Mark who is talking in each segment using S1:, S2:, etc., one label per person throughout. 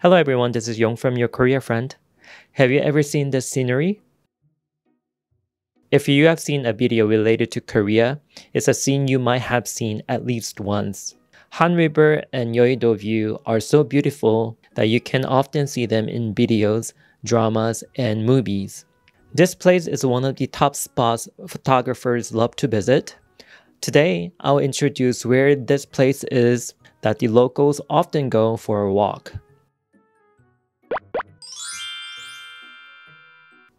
S1: Hello everyone, this is Yong from your Korea friend. Have you ever seen this scenery? If you have seen a video related to Korea, it's a scene you might have seen at least once. Han River and Yeouido view are so beautiful that you can often see them in videos, dramas, and movies. This place is one of the top spots photographers love to visit. Today, I'll introduce where this place is that the locals often go for a walk.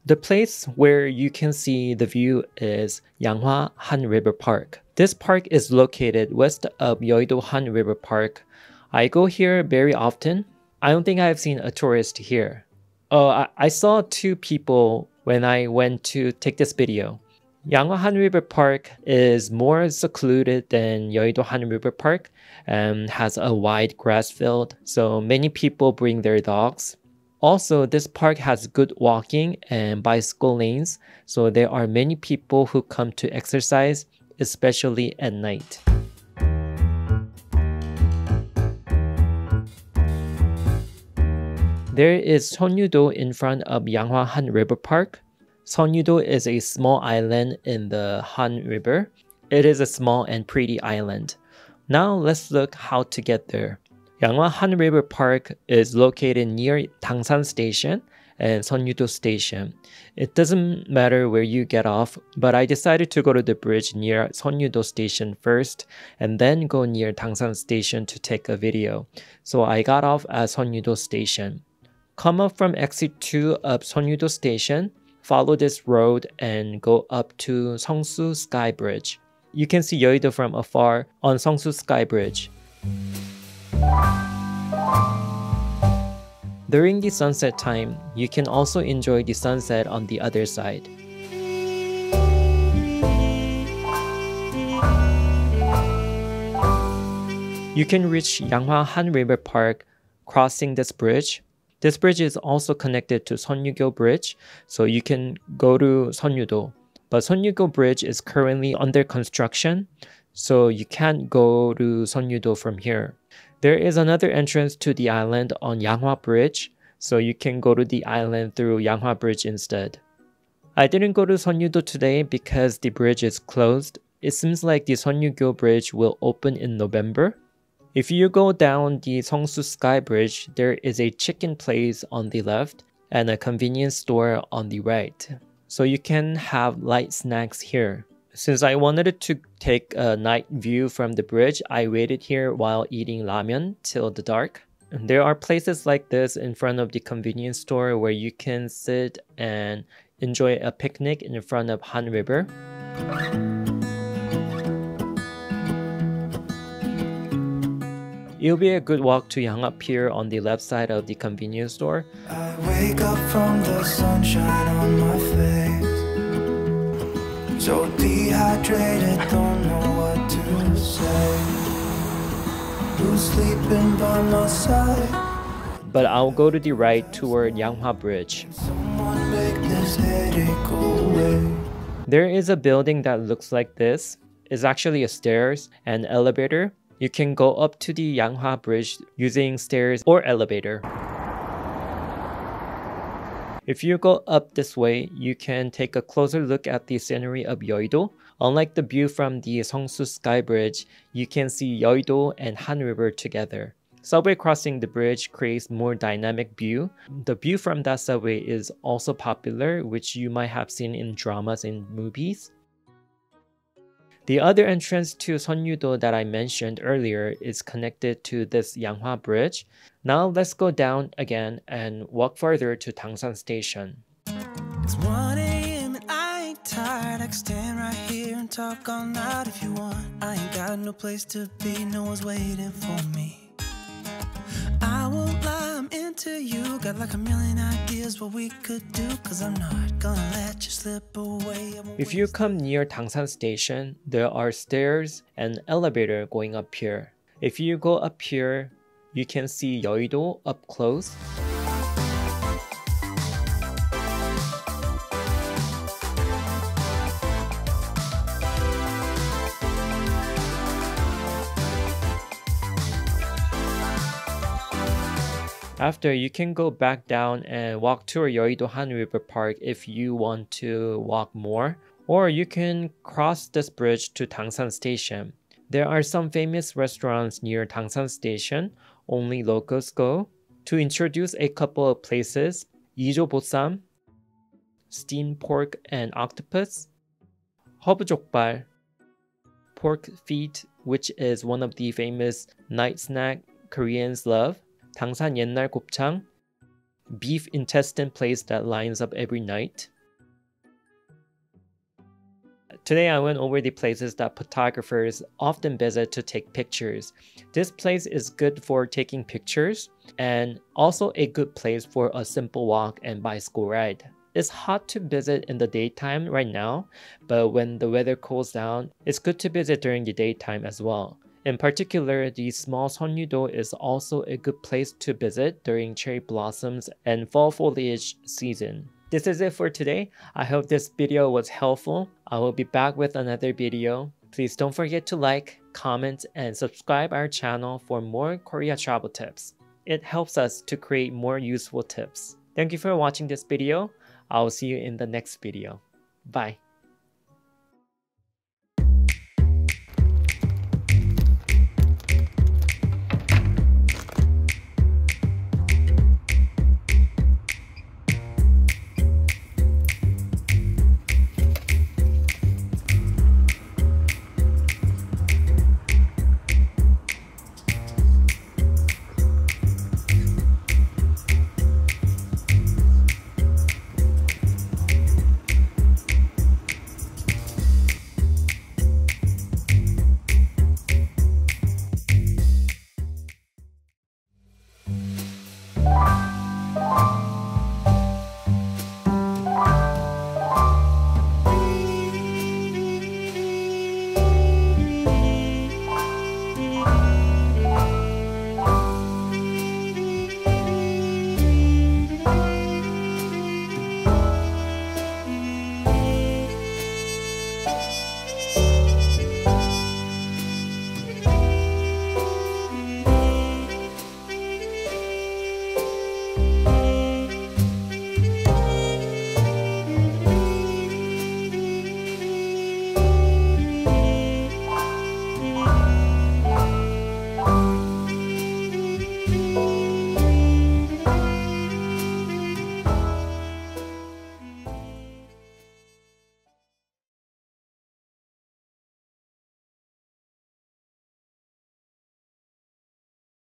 S1: The place where you can see the view is Yanghwa Han River Park. This park is located west of Yeouido Han River Park. I go here very often. I don't think I've seen a tourist here. Oh, I, I saw two people when I went to take this video. Yanghwa Han River Park is more secluded than Yeouido Han River Park and has a wide grass field, so many people bring their dogs. Also, this park has good walking and bicycle lanes, so there are many people who come to exercise, especially at night. There is Seonyudo in front of Yanghwa Han River Park. Seonyudo is a small island in the Han River. It is a small and pretty island. Now let's look how to get there. Yanghwa Han River Park is located near Dangsan Station and Seonyudo Station. It doesn't matter where you get off, but I decided to go to the bridge near Seonyudo Station first and then go near Dangsan Station to take a video. So I got off at Seonyudo Station. Come up from exit 2 of Seonyudo Station, follow this road and go up to Seongsu Sky Bridge. You can see Yeouido from afar on Seongsu Sky Bridge. During the sunset time, you can also enjoy the sunset on the other side. You can reach Yanghwa Han River Park crossing this bridge. This bridge is also connected to Seonyugyo Bridge, so you can go to Seonyudo. But Seonyugyo Bridge is currently under construction, so you can't go to Seonyudo from here. There is another entrance to the island on Yanghwa Bridge, so you can go to the island through Yanghwa Bridge instead. I didn't go to Seonyudo today because the bridge is closed. It seems like the Seonyugyo Bridge will open in November. If you go down the Seongsu Sky Bridge, there is a chicken place on the left and a convenience store on the right. So you can have light snacks here. Since I wanted to take a night view from the bridge, I waited here while eating ramen till the dark. There are places like this in front of the convenience store where you can sit and enjoy a picnic in front of Han River. It'll be a good walk to Yanghwa Pier on the left side of the convenience store. I wake up from the sunshine on my face. So dehydrated, don't know what to say. Who's sleeping by my side? But I'll go to the right toward Yanghwa Bridge. There is a building that looks like this. It's actually a stairs and elevator. You can go up to the Yanghwa Bridge using stairs or elevator. If you go up this way, you can take a closer look at the scenery of Yeouido. Unlike the view from the Seongsu Sky Bridge, you can see Yeouido and Han River together. Subway crossing the bridge creates more dynamic view. The view from that subway is also popular, which you might have seen in dramas and movies. The other entrance to Seonyudo that I mentioned earlier is connected to this Yanghwa Bridge. Now let's go down again and walk further to Dangsan Station. It's 1 a.m. and I ain't tired. I can stand right here and talk all night if you want. I ain't got no place to be, no one's waiting for me. I won't lie, I'm into you. Got like a million ideas what we could do. Cause I'm not gonna let you slip away. If you come near Dangsan Station, there are stairs and elevator going up here. If you go up here, you can see Yeouido up close. After, you can go back down and walk to Yeouido Han River Park if you want to walk more, or you can cross this bridge to Dangsan Station. There are some famous restaurants near Dangsan Station, only locals go. To introduce a couple of places, Ijo Bossam, steamed pork and octopus, 허브족발, pork feet, which is one of the famous night snack Koreans love, 당산 옛날 곱창, beef intestine place that lines up every night. Today I went over the places that photographers often visit to take pictures. This place is good for taking pictures and also a good place for a simple walk and bicycle ride. It's hot to visit in the daytime right now, but when the weather cools down, it's good to visit during the daytime as well. In particular, the small Seonyu-do is also a good place to visit during cherry blossoms and fall foliage season. This is it for today. I hope this video was helpful. I will be back with another video. Please don't forget to like, comment, and subscribe our channel for more Korea travel tips. It helps us to create more useful tips. Thank you for watching this video. I'll see you in the next video. Bye.